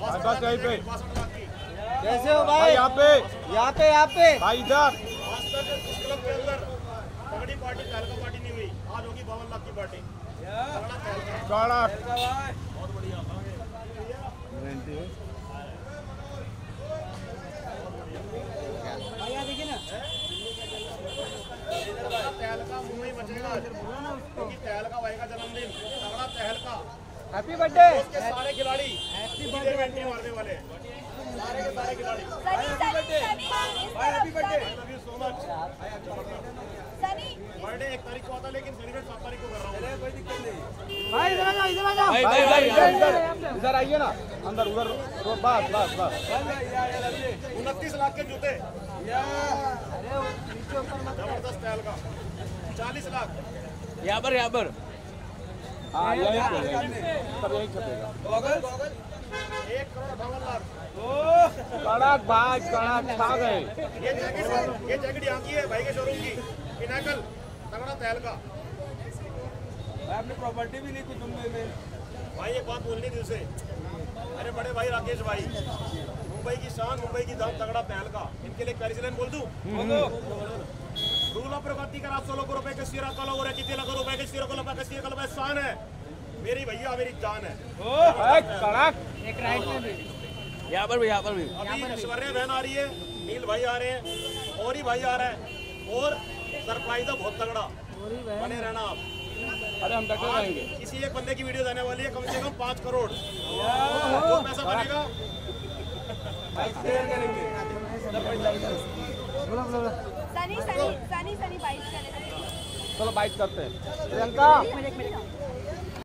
बस यहीं पे कैसे हो भाई? यहाँ पे। यहाँ पे यहाँ पे। भाई इधर। आज तक इस क्लब के अंदर तगड़ी पार्टी तहलका पार्टी नहीं हुई। आज होगी बावन लाख की पार्टी। तगड़ा तहलका कड़क बहुत बढ़िया तहलका मुंबई मचेगा क्योंकि तहलका भाई का जन्मदिन तगड़ा तहलका हैप्पी बर्थडे सारे खिलाड़ी। सीधे एंट्री मारने वाले। हैं। सारे के सारे खिलाड़ी। Sunny Sunny Sunny happy birthday love you so much Sunny birthday एक तारीख को आता लेकिन सेलिब्रेट सात तारीख को कर रहा हूँ भाई इधर आ इधर आ भाई भाई भाई इधर इधर। इधर आइए ना। अंदर उधर बस बस बस उनतीस लाख के जूते। ज़बरदस्त तहलका चालीस लाख। यहाँ पर यहाँ पर। हाँ यहीं छपेगा कड़क भाई कड़क छा गए ये जैकेट ये जैकेट यहाँ की है भाई के शोरूम की। पिनाकल तगड़ा तहलका आपने प्रॉपर्टी भी ली कुछ मुंबई में। भाई एक बात बोलनी दिल से। अरे बड़े भाई राकेश भाई। मुंबई की शान मुंबई की दाम तगड़ा तहलका इनके लिए प्रेसिडेंट बोल दूँ? रूल ऑफ़ प्रगति का सोलह को रुपए के सिरा कलो और कितने लाख रुपए के सिरा कलो का सिरा कलो शान है। मेरी भैया मेरी जान है। ए, कड़क। एक राइट में भी। यहाँ पर भी यहाँ पर भी। अभी ऐश्वर्या बहन आ रही है नील भाई आ रहे हैं और ही भाई आ रहा है और सरप्राइज़ है बहुत तगड़ा। बने रहना आप। अरे हम डटे रहेंगे किसी एक बंदे की वीडियो जाने वाली है कम से कम पाँच करोड़। जो पैसा बनेगा। सनी सनी सनी सनी बाइट करेगा। चलो बाइट करते हैं। प्रियंका।